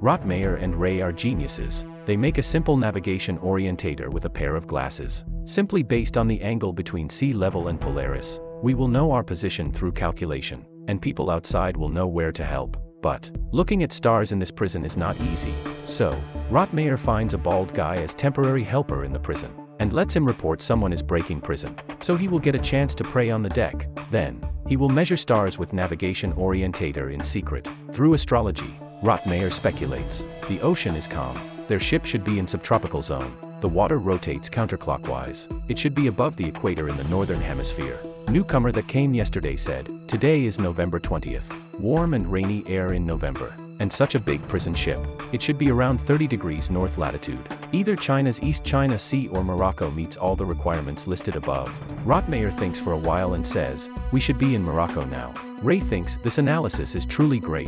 Rottmayer and Ray are geniuses. They make a simple navigation orientator with a pair of glasses. Simply based on the angle between sea level and Polaris, we will know our position through calculation, and people outside will know where to help. But, looking at stars in this prison is not easy. So, Rottmayer finds a bald guy as temporary helper in the prison, and lets him report someone is breaking prison, so he will get a chance to prey on the deck. Then, he will measure stars with navigation orientator in secret. Through astrology, Rottmayer speculates, the ocean is calm, their ship should be in subtropical zone, the water rotates counterclockwise, it should be above the equator in the northern hemisphere. Newcomer that came yesterday said, today is November 20th, warm and rainy air in November, and such a big prison ship, it should be around 30 degrees north latitude. Either China's East China Sea or Morocco meets all the requirements listed above. Rottmayer thinks for a while and says, we should be in Morocco now. Ray thinks this analysis is truly great.